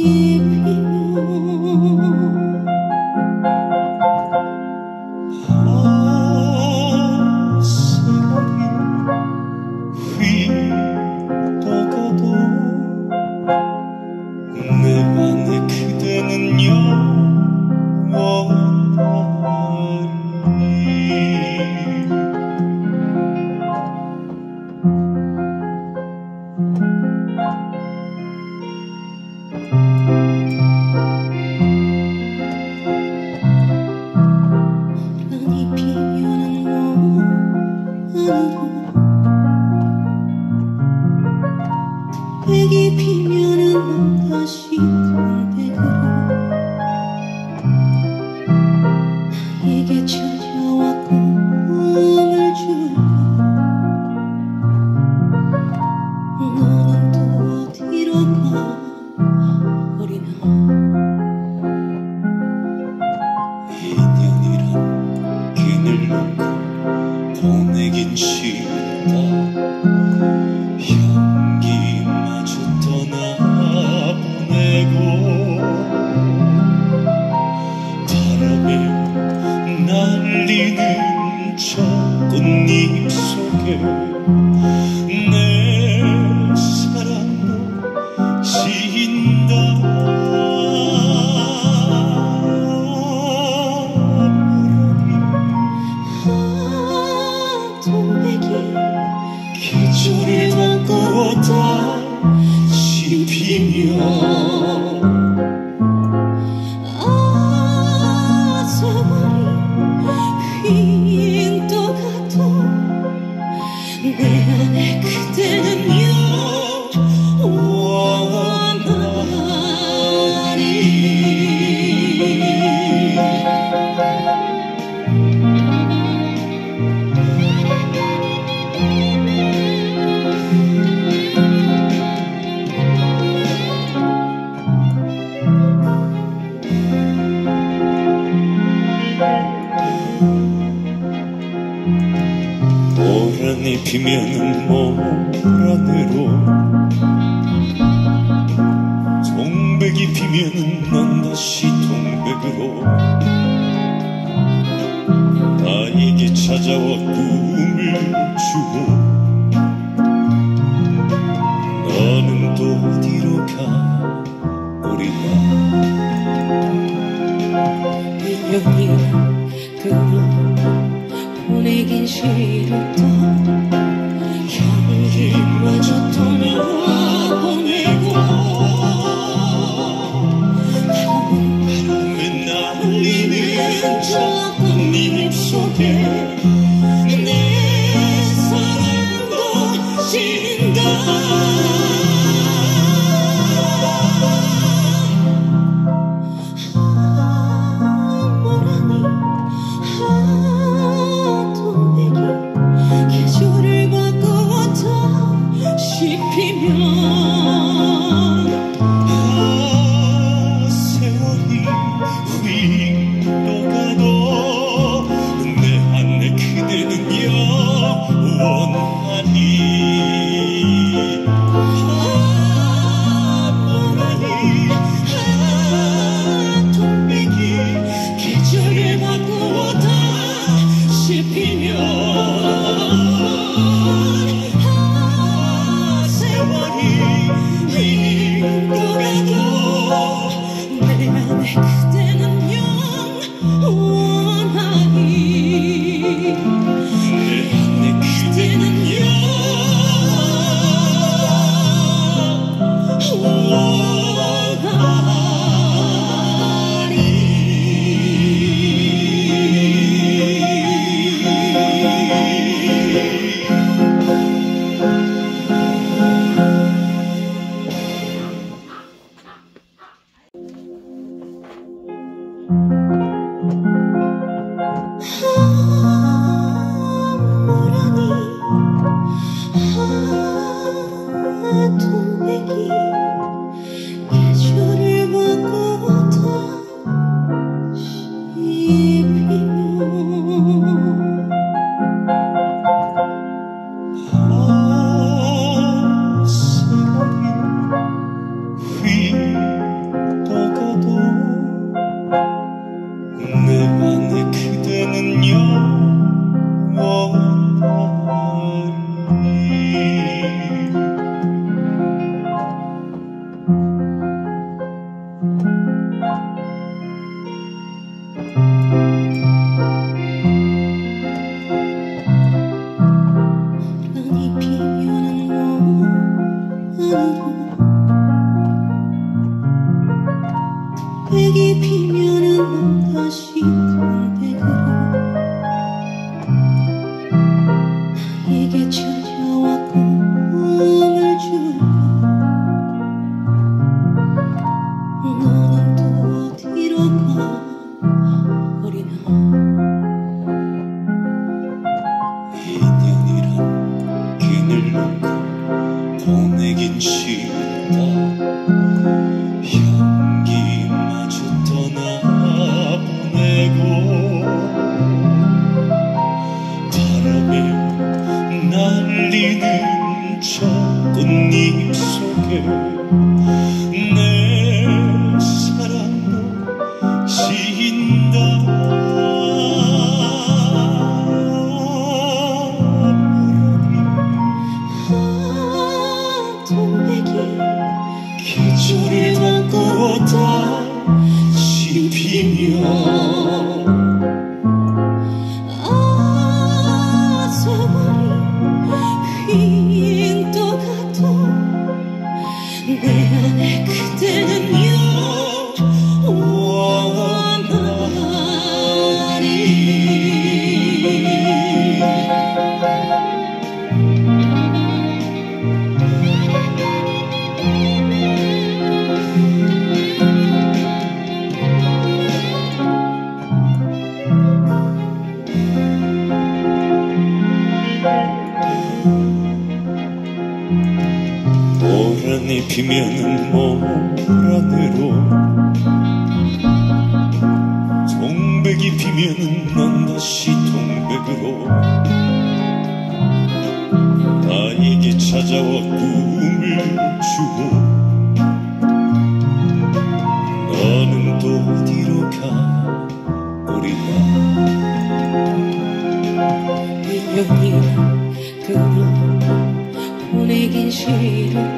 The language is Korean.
いい。keep you in the warm 지면 모란으로 동백이 피면은 난 다시 동백으로 나에게 찾아와 꿈을 주고 너는 또 어디로 가오리라 인연이 그로 보내긴 시 keep Música 뭐 는 모락으로. 동백이 피면 난 다시 동백으로. 나에게 찾아와 꿈을 주고. 너는 또 어디로 가오리라 1년이 그로 보내긴 싫어